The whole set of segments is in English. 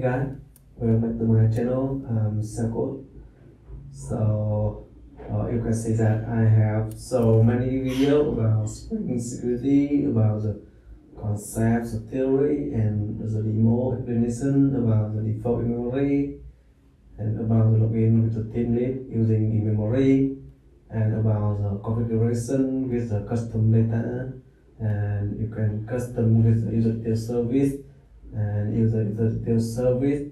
Guys, welcome back to my channel, um. So uh, you can see that I have so many videos about Spring Security, about the concepts, the theory, and the demo explanation about the default memory, and about the login with the Thymeleaf using in-memory, and about the configuration with the custom data, and you can custom with the user service, and use the detail service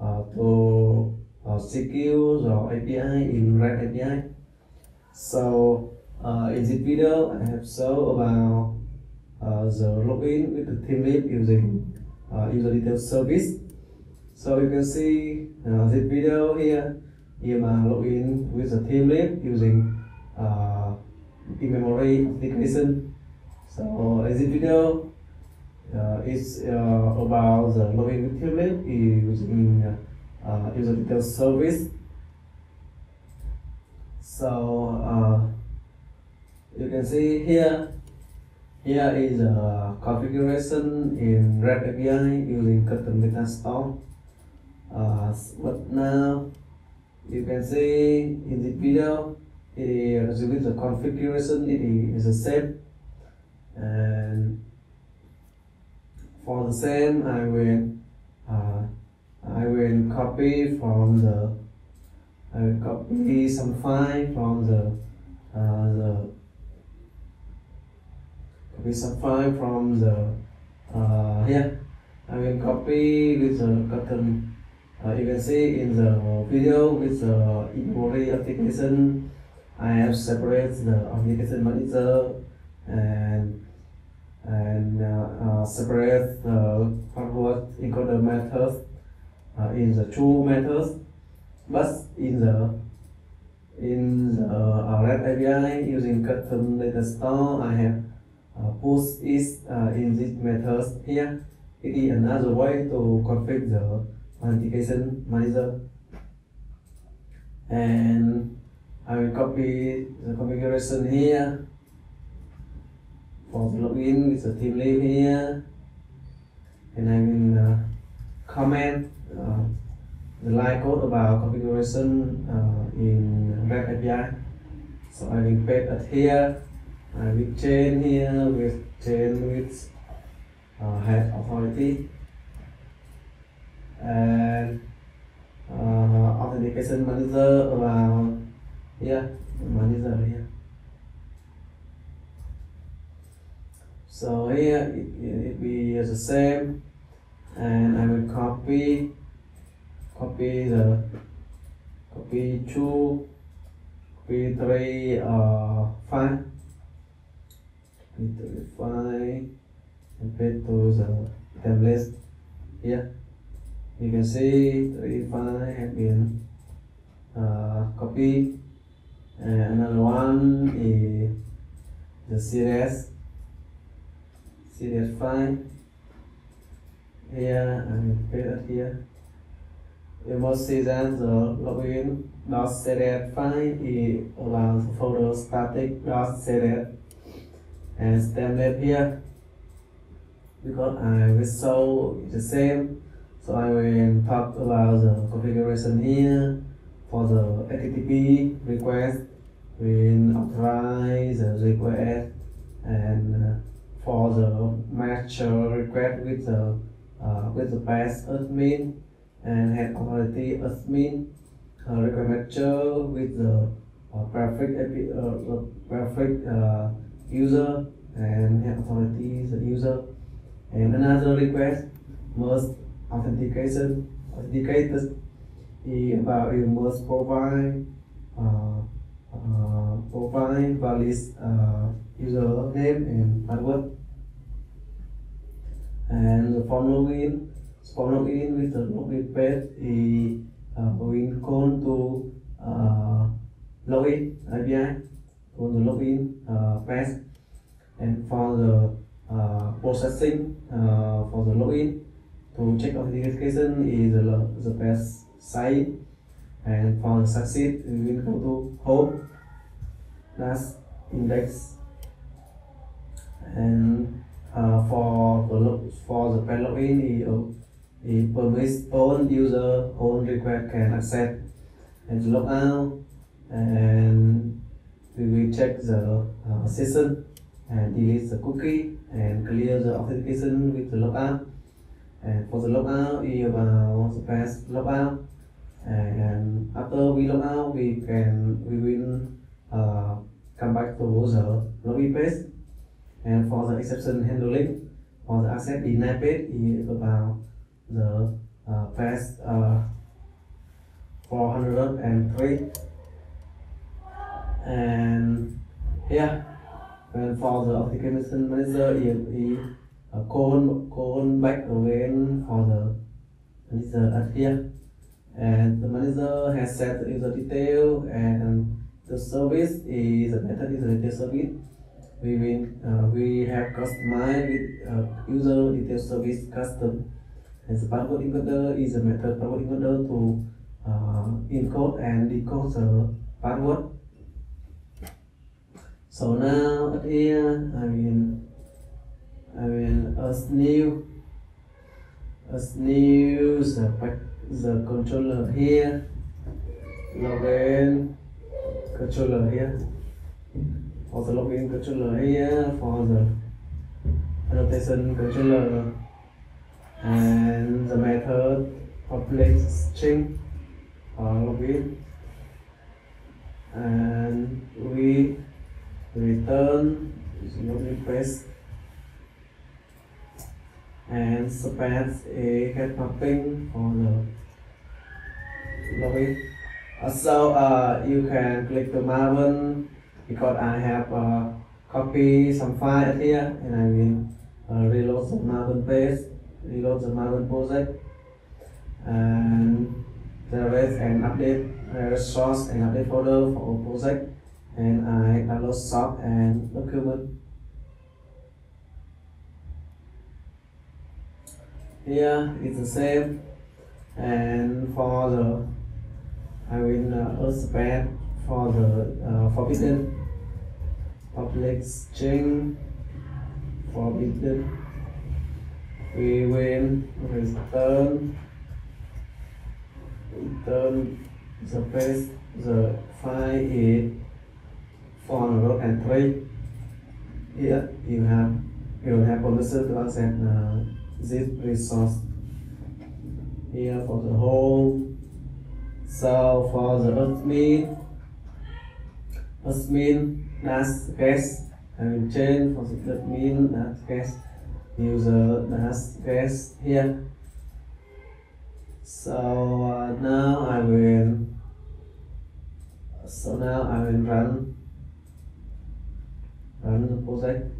uh, to uh, or API in REST API. So uh, in this video, I have shown about uh, the login with the Thymeleaf using uh, user detail service. So you can see uh, this video here, here my login with the Thymeleaf using uh, in-memory application. So in this video, it's uh, about the login with Thymeleaf using uh, uh, user detail service. So uh, you can see here, here is a configuration in REST API using custom data store. Uh, but now you can see in the video, it is with the configuration it is the same and for the same I will uh, I will copy from the I will copy some file from the uh, the copy some file from the uh, here I will copy with the custom uh, you can see in the video with the in-memory application I have separated the application manager and and uh, uh, separate the forward encoder methods uh, in the two methods but in the in the uh, REST API using custom data store I have uh, put it uh, in this method here. It is another way to configure the authentication manager. And I will copy the configuration here for the login with the TeamLib here and I mình uh, comment uh, the line code about configuration uh, in web API so I will paste it here. I will change here with change with uh, head authority. And uh, authentication manager about here manager here. So here it, it be the same and I will copy copy the copy two copy three uh five. Copy three five and paste to the template here. You can see three five have been uh, copy and another one is the series series file here and paste it here you must see that the login dot series file is allows folder static dot series and template here because I will show the same. So I will talk about the configuration here for the HTTP request. We authorize the request and uh, for the match request with the uh, with the pass admin and head authority admin uh, matcher with the uh, perfect uh, perfect uh, user and head authority the user. And another request must authentication authenticated about you must provide uh, uh, provide valid uh, username and password and login for login with the login page is uh, going to uh, login API for the login uh, page and for the uh, processing uh, for the login to check authentication is the, the best site. And for the succeed we will go to home last index. And for the for the login it permits all user all request can accept and log out and we will check the uh, session and delete the cookie and clear the authentication with the logout. And for the logout we about the pass logout and after we log out we can we will uh, come back to the login page and for the exception handling for the asset deny page is about the uh, past uh, 403 and yeah. And for the application manager he uh, call call back again for the manager here. And the manager has set the user detail and the service is a method is a service we will uh, we have customized with uh, user detail service custom. And the password encoder is a method password encoder to uh, encode and decode the password so now here I will I will as new as new the the controller here login controller here for the login controller here for the annotation controller and the method public string for login and we return. Request and spans a get mapping for the login. Also, uh, you can click the Maven because I have uh, copy some file here and I will uh, reload the Maven page, reload the Maven project and generate an update resource and update folder for project and I download source and document. Here it's the same and for the I will uh, expand for the uh, forbidden public chain forbidden we will return return the place the file is 403 here you have you have permission to access uh, this resource here for the whole so for the admin dash guest I will change for the admin dash guest user dash guest here. So uh, now I will so now I will run run the project.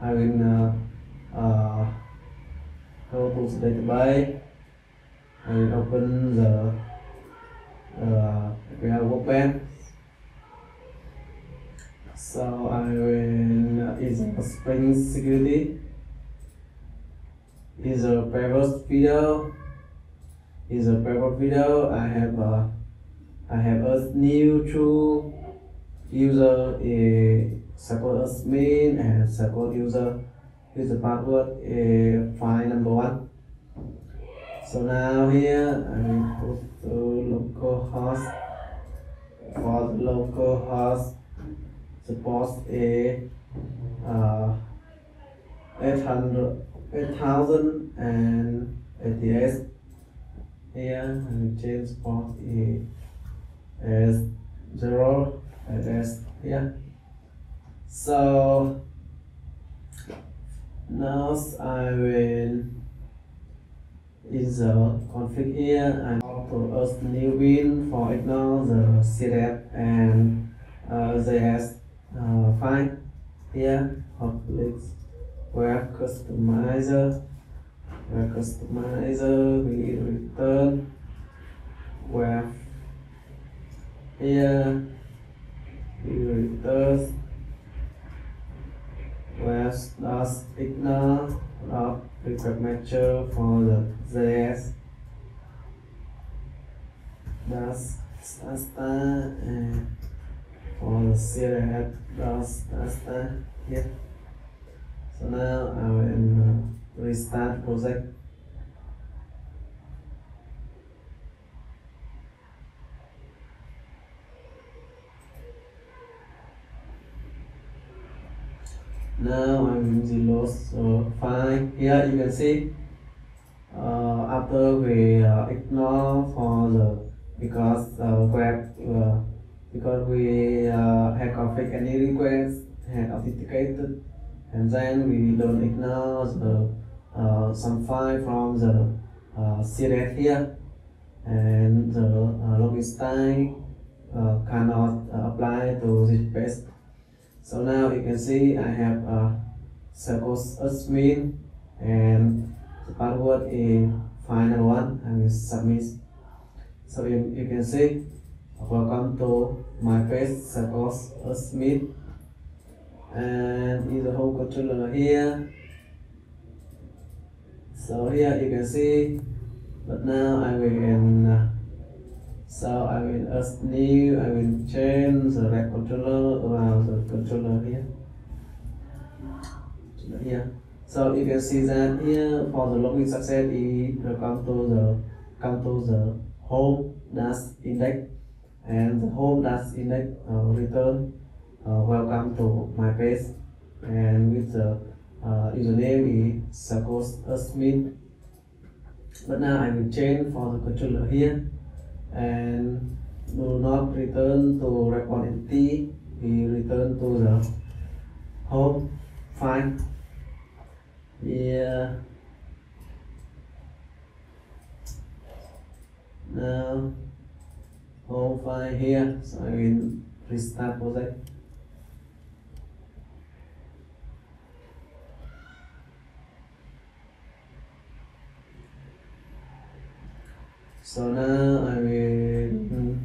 I will uh, uh, go to the database will open the uh, API workbench so I will is a Spring Security? Is a previous video? Is a previous video? I have a I have a new true user a support admin and support user. Is the password a file number one so now here I will put the localhost for the localhost support a uh, 800 8088 here I will change port a as zero as here. So now I will is the config here and auto us new win for ignore the CDF and uh, JS uh, file here public web customizer web customizer we return web here we return whereas does ignore record matcher for the JS does stasta and for the CRF does stasta here So now I will uh, restart project. Now I'm lost uh, file. Here you can see uh, after we uh, ignore for the because uh, uh, because we uh, have config any request had authenticated and then we don't ignore the uh, some file from the uh, here and the uh, login style uh, cannot uh, apply to this page so now you can see I have a circles admin and the password is final one I will submit. So you, you can see welcome to my page circles admin and in the home controller here. So here you can see but now I will uh, so I will ask new, I will change the red controller around the controller here. Here. So you can see that here for the login success it will come to the come to the home dash index and the home dash index uh, return uh, welcome to my page and with the uh, username is suppose admin but now I will change for the controller here and do not return to entity we return to the home. File yeah. Now home file here. So I will restart project So now I will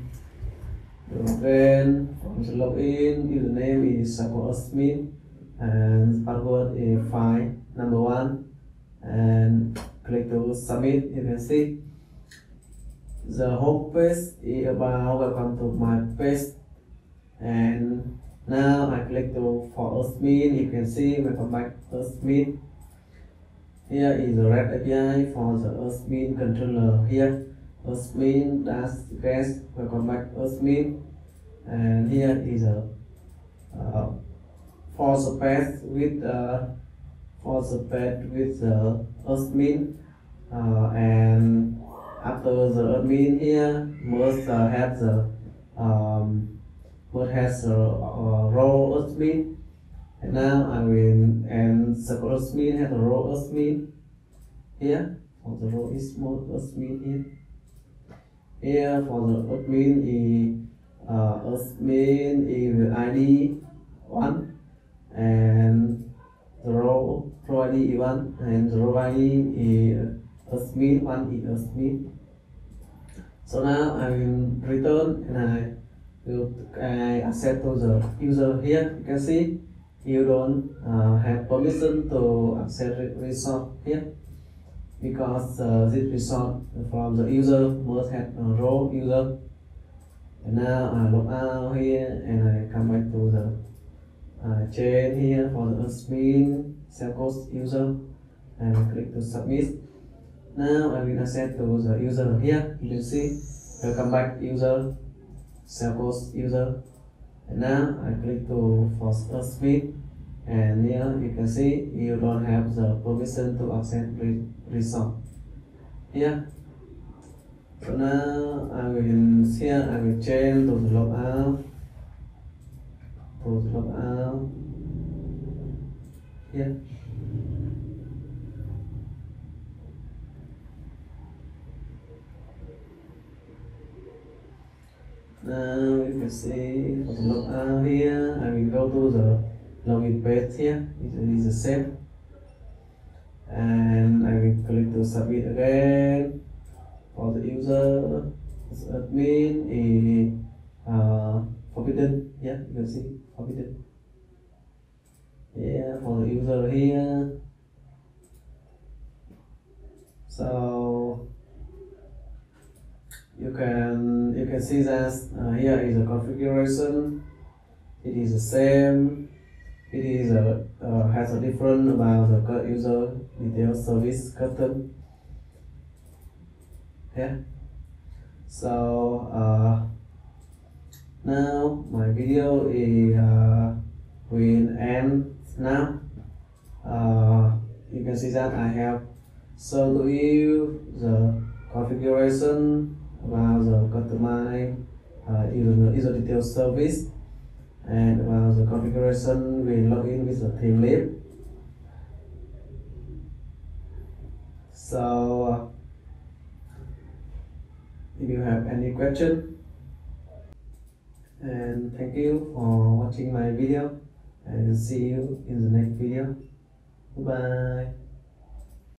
login from the login, username is support admin and password is file number one. And click to submit you can see. The home page is about welcome to my page. And now I click to for admin you can see welcome back admin here is the red API for the admin controller here admin dash guest welcome back admin and here is a uh, for the with uh, the page with the admin uh, and after the admin here must uh, have the um, must has the uh, role admin and now I will and the admin has a role admin here. For the role is more admin here here for the admin is uh, admin is ID one and the row row ID is one and the row ID is admin one is admin. So now I will return and I will I accept to the user here. You can see you don't uh, have permission to access result here because uh, this result from the user must have a row user. And now I log out here and I come back to the uh, chain here for the admin Salesforce user and I click to submit. Now I will accept to the user here you can see. Welcome back user Salesforce user. And now I click to for submit and here you can see you don't have the permission to accept re result. Here so now I will here I will change to the logout to the logout here now you can see for the logout here I will go to the login page here it is the same. And I will click to submit again for the user admin is uh, forbidden. Yeah you can see forbidden. Yeah for the user here. So you can you can see that uh, here is a configuration. It is the same it is a uh, has a different about the user detail service custom. Yeah. So uh, now my video is uh, will end now. Uh, you can see that I have shown to you the configuration about the customize uh, user, user detail service and about the configuration we log in with the Thymeleaf so uh, if you have any question and thank you for watching my video and see you in the next video. Bye